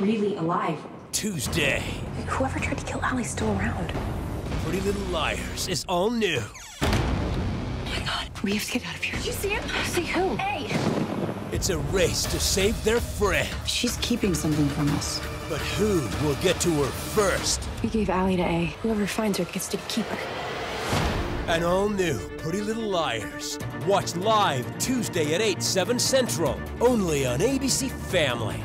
really alive. Tuesday. Whoever tried to kill Ali's still around. Pretty Little Liars is all new. Oh my God, We have to get out of here. Did you see him? See who? Hey! It's a race to save their friend. She's keeping something from us. But who will get to her first? We gave Allie to A. Whoever finds her gets to keep her. An all new Pretty Little Liars. Watch live Tuesday at 8, 7 Central. Only on ABC Family.